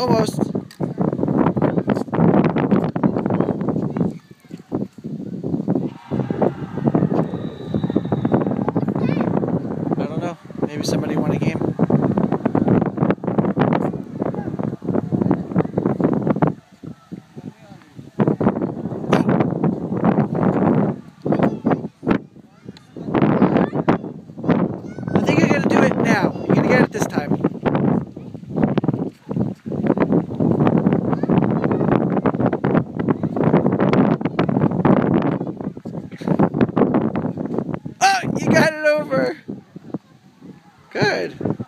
Almost. I don't know. Maybe somebody won a game. You got it over. Good.